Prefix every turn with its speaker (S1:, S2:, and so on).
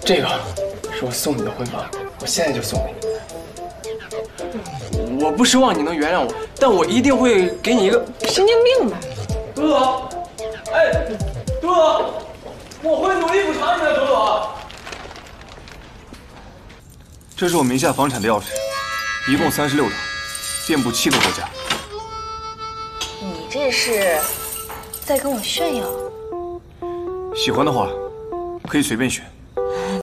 S1: 这个是我送你的婚房，我现在就送给你。我不奢望你能原谅我，但我一定会给你一个
S2: 神经病吧？
S1: 朵朵，哎，朵朵，我会努力补偿你的，朵朵。
S3: 这是我名下房产的钥匙，一共三十六套，遍布七个国家。
S2: 你这是在跟我炫耀？
S3: 喜欢的话，可以随便选。